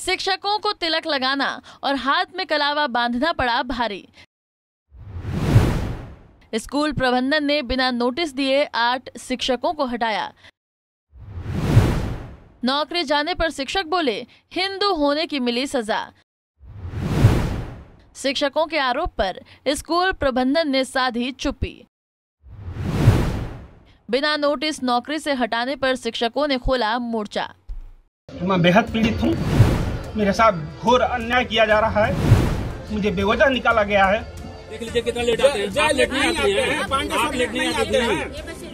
शिक्षकों को तिलक लगाना और हाथ में कलावा बांधना पड़ा भारी। स्कूल प्रबंधन ने बिना नोटिस दिए आठ शिक्षकों को हटाया। नौकरी जाने पर शिक्षक बोले, हिंदू होने की मिली सजा। शिक्षकों के आरोप पर स्कूल प्रबंधन ने साधी चुप्पी। बिना नोटिस नौकरी से हटाने पर शिक्षकों ने खोला मोर्चा। मैं बेहद पीड़ित हूँ। मेरे साथ घोर अन्याय किया जा रहा है। मुझे बेवजह निकाला गया है। देख लीजिए कितना लेट आते हैं। आप लेट नहीं आते हैं। आप लेट नहीं आते थे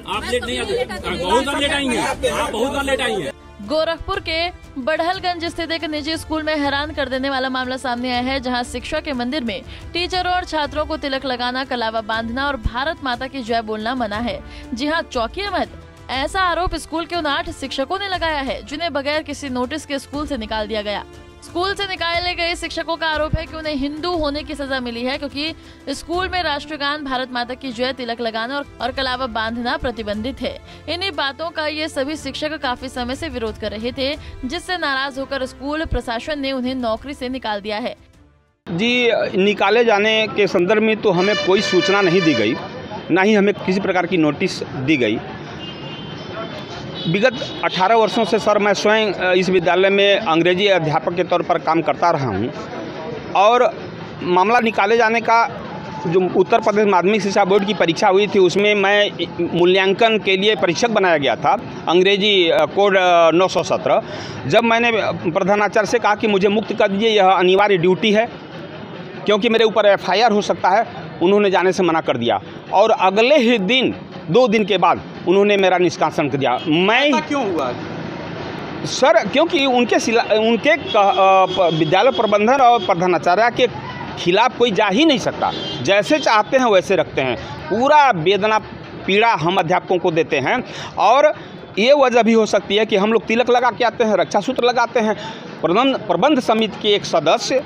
आप लेट नहीं आते। बहुत बार लेट आएँगे आप बहुत बार लेट आएँगे गोरखपुर के बढ़लगंज स्थित एक निजी स्कूल में हैरान कर देने वाला मामला सामने आया है जहाँ शिक्षा के मंदिर में टीचरों और छात्रों को तिलक लगाना कलावा बांधना और भारत माता की जय बोलना मना है। जी हाँ चौकी अहमद ऐसा आरोप स्कूल के उन आठ शिक्षकों ने लगाया है जिन्हें बगैर किसी नोटिस के स्कूल से निकाल दिया गया। स्कूल से निकाले गए शिक्षकों का आरोप है कि उन्हें हिंदू होने की सजा मिली है क्योंकि स्कूल में राष्ट्रगान भारत माता की जय तिलक लगाना और, और कलावा बांधना प्रतिबंधित है। इन्हीं बातों का ये सभी शिक्षक काफ़ी समय से विरोध कर रहे थे जिससे नाराज़ होकर स्कूल प्रशासन ने उन्हें नौकरी से निकाल दिया है। जी निकाले जाने के संदर्भ में तो हमें कोई सूचना नहीं दी गई ना ही हमें किसी प्रकार की नोटिस दी गई। विगत 18 वर्षों से सर मैं स्वयं इस विद्यालय में अंग्रेज़ी अध्यापक के तौर पर काम करता रहा हूँ। और मामला निकाले जाने का जो उत्तर प्रदेश माध्यमिक शिक्षा बोर्ड की परीक्षा हुई थी, उसमें मैं मूल्यांकन के लिए परीक्षक बनाया गया था, अंग्रेज़ी कोड 917 जब मैंने प्रधानाचार्य से कहा कि मुझे मुक्त कर दीजिए, यह अनिवार्य ड्यूटी है, क्योंकि मेरे ऊपर एफआईआर हो सकता है, उन्होंने जाने से मना कर दिया। और अगले ही दिन दो दिन के बाद उन्होंने मेरा निष्कासन कर दिया। मैं क्यों हुआ? सर क्योंकि उनके उनके विद्यालय प्रबंधन और प्रधानाचार्य के खिलाफ कोई जा ही नहीं सकता। जैसे चाहते हैं वैसे रखते हैं। पूरा वेदना पीड़ा हम अध्यापकों को देते हैं और ये वजह भी हो सकती है कि हम लोग तिलक लगा के आते हैं रक्षा सूत्र लगाते हैं। प्रबंध प्रबंध समिति के एक सदस्य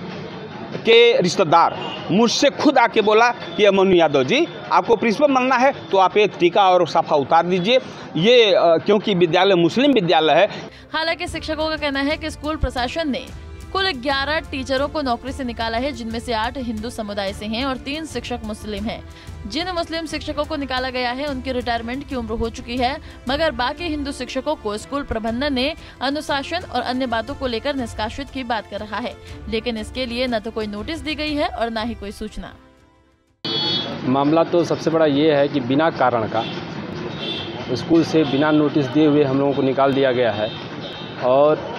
के रिश्तेदार मुझसे खुद आके बोला कि अमन यादव जी, आपको प्रिंसिपल बनना है तो आप एक टीका और साफा उतार दीजिए। ये क्योंकि विद्यालय मुस्लिम विद्यालय है। हालाँकि शिक्षकों का कहना है कि स्कूल प्रशासन ने कुल 11 टीचरों को नौकरी से निकाला है, जिनमें से आठ हिंदू समुदाय से हैं और तीन शिक्षक मुस्लिम हैं। जिन मुस्लिम शिक्षकों को निकाला गया है, उनकी रिटायरमेंट की उम्र हो चुकी है, मगर बाकी हिंदू शिक्षकों को स्कूल प्रबंधन ने अनुशासन और अन्य बातों को लेकर निष्कासित की बात कर रहा है। लेकिन इसके लिए न तो कोई नोटिस दी गई है और न ही कोई सूचना। मामला तो सबसे बड़ा ये है कि बिना कारण का स्कूल से बिना नोटिस दिए हुए हम लोगों को निकाल दिया गया है। और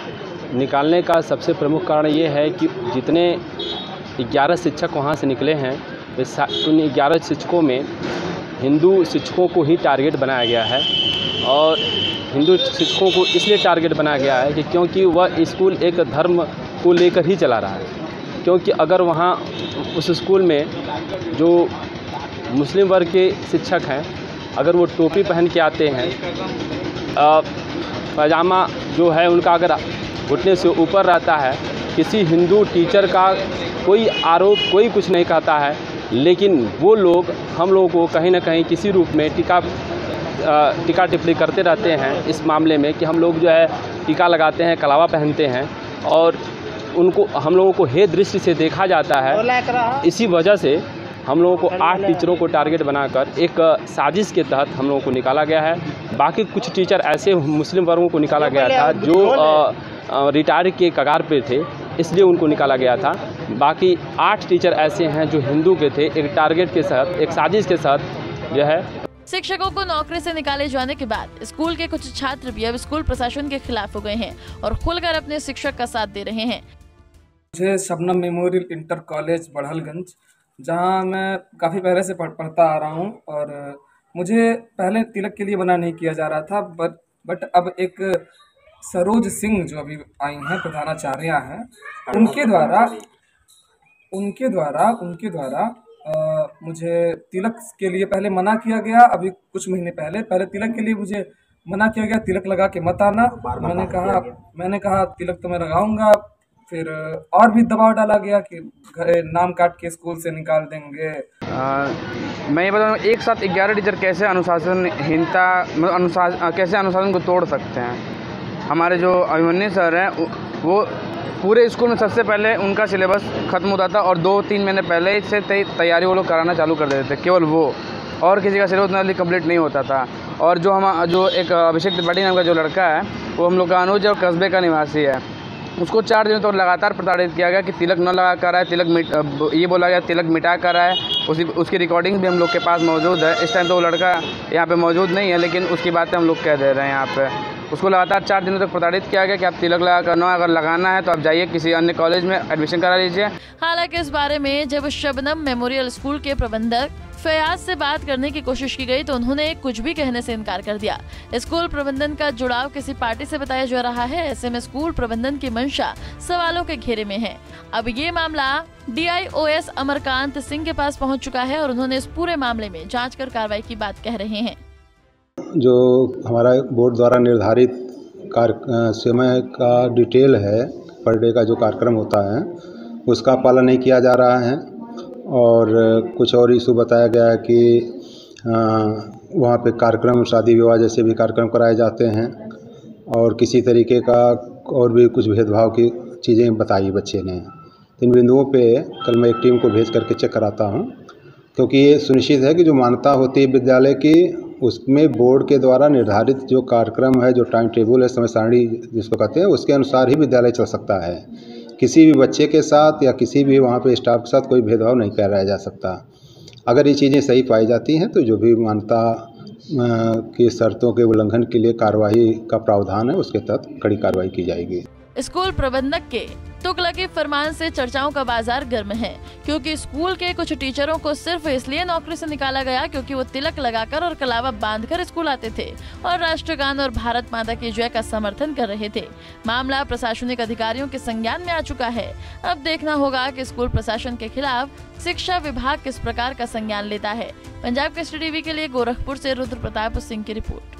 निकालने का सबसे प्रमुख कारण ये है कि जितने ग्यारह शिक्षक वहाँ से निकले हैं उन ग्यारह शिक्षकों में हिंदू शिक्षकों को ही टारगेट बनाया गया है और हिंदू शिक्षकों को इसलिए टारगेट बनाया गया है कि क्योंकि वह स्कूल एक धर्म को लेकर ही चला रहा है। क्योंकि अगर वहाँ उस स्कूल में जो मुस्लिम वर्ग के शिक्षक हैं, अगर वो टोपी पहन के आते हैं पैजामा जो है उनका अगर घुटने से ऊपर रहता है। किसी हिंदू टीचर का कोई आरोप कोई कुछ नहीं कहता है। लेकिन वो लोग हम लोगों को कहीं ना कहीं किसी रूप में टीका टीका टिप्पणी करते रहते हैं इस मामले में कि हम लोग जो है टीका लगाते हैं कलावा पहनते हैं और उनको हम लोगों को हे दृष्टि से देखा जाता है। इसी वजह से हम लोगों को आठ टीचरों को टारगेट बनाकर एक साजिश के तहत हम लोगों को निकाला गया है। बाकी कुछ टीचर ऐसे मुस्लिम वर्गों को निकाला गया था जो रिटायर के कगार पे थे इसलिए उनको निकाला गया था। बाकी आठ टीचर ऐसे हैं जो हिंदू के थे एक टारगेट के साथ एक साजिश के साथ जो है। शिक्षकों को नौकरी से निकाले जाने के बाद स्कूल के कुछ छात्र भी अब स्कूल प्रशासन के खिलाफ हो गए हैं और खुलकर अपने शिक्षक का साथ दे रहे हैं। मुझे Shabnam memorial inter college Barhalganj जहाँ मैं काफ़ी पहले से पढ़ पढ़ता आ रहा हूँ और मुझे पहले तिलक के लिए मना नहीं किया जा रहा था बट बट अब एक सरोज सिंह जो अभी आई हैं प्रधानाचार्य हैं उनके द्वारा उनके द्वारा उनके द्वारा आ, मुझे तिलक के लिए पहले मना किया गया अभी कुछ महीने पहले पहले तिलक के लिए मुझे मना किया गया तिलक लगा के मत आना। मैंने कहा मैंने कहा तिलक तो मैं लगाऊँगा। फिर और भी दबाव डाला गया कि नाम काट के स्कूल से निकाल देंगे। आ, मैं ये बताऊँ एक साथ ग्यारह टीचर कैसे अनुशासनहीनता मतलब अनुशासन कैसे अनुशासन को तोड़ सकते हैं? हमारे जो अभिमन्यु सर हैं वो पूरे स्कूल में सबसे पहले उनका सिलेबस ख़त्म होता था और दो तीन महीने पहले से तैयारी वो लोग कराना चालू कर देते थे, केवल वो। और किसी का सिलेबस उतना कंप्लीट नहीं होता था। और जो हम, जो एक अभिषेक त्रिपाठी नाम का जो लड़का है, वो हम लोग का अनुज और कस्बे का निवासी है। उसको चार दिनों तक तो लगातार प्रताड़ित किया गया कि तिलक न लगा कर रहा है तिलक मिट ये बोला गया, तिलक मिटा कर रहा है उसी, उसकी रिकॉर्डिंग भी हम लोग के पास मौजूद है। इस टाइम तो वो लड़का यहाँ पे मौजूद नहीं है, लेकिन उसकी बातें हम लोग कह दे रहे हैं यहाँ पे। उसको लगातार चार दिनों तक प्रताड़ित किया गया कि आप तिलक लगा करना अगर लगाना है तो आप जाइए, किसी अन्य कॉलेज में एडमिशन करा लीजिए। हालाँकि इस बारे में जब शबनम मेमोरियल स्कूल के प्रबंधक फयाज से बात करने की कोशिश की गई तो उन्होंने कुछ भी कहने से इनकार कर दिया। स्कूल प्रबंधन का जुड़ाव किसी पार्टी से बताया जा रहा है, ऐसे में स्कूल प्रबंधन की मंशा सवालों के घेरे में है। अब ये मामला डीआईओएस अमरकांत सिंह के पास पहुँच चुका है और उन्होंने इस पूरे मामले में जाँच कर कार्रवाई की बात कह रहे हैं। जो हमारा बोर्ड द्वारा निर्धारित कार्य समय का डिटेल है, पर डे का जो कार्यक्रम होता है, उसका पालन नहीं किया जा रहा है। और कुछ और इशू बताया गया है कि वहाँ पे कार्यक्रम, शादी विवाह जैसे भी कार्यक्रम कराए जाते हैं, और किसी तरीके का और भी कुछ भेदभाव की चीज़ें बताई बच्चे ने। इन बिंदुओं पे कल मैं एक टीम को भेज करके चेक कराता हूँ, क्योंकि ये सुनिश्चित है कि जो मान्यता होती है विद्यालय की उसमें बोर्ड के द्वारा निर्धारित जो कार्यक्रम है, जो टाइम टेबल है, समय सारणी जिसको कहते हैं, उसके अनुसार ही विद्यालय चल सकता है। किसी भी बच्चे के साथ या किसी भी वहाँ पे स्टाफ के साथ कोई भेदभाव नहीं कराया जा सकता। अगर ये चीज़ें सही पाई जाती हैं तो जो भी मान्यता की शर्तों के उल्लंघन के लिए कार्रवाई का प्रावधान है, उसके तहत कड़ी कार्रवाई की जाएगी। स्कूल प्रबंधक के तुगलकी फरमान से चर्चाओं का बाज़ार गर्म है, क्योंकि स्कूल के कुछ टीचरों को सिर्फ़ इसलिए नौकरी से निकाला गया क्योंकि वो तिलक लगाकर और कलावा बांधकर स्कूल आते थे और राष्ट्रगान और भारत माता की जय का समर्थन कर रहे थे। मामला प्रशासनिक अधिकारियों के संज्ञान में आ चुका है। अब देखना होगा की स्कूल प्रशासन के खिलाफ शिक्षा विभाग किस प्रकार का संज्ञान लेता है। पंजाब के टीवी के लिए गोरखपुर ऐसी रुद्र प्रताप सिंह की रिपोर्ट।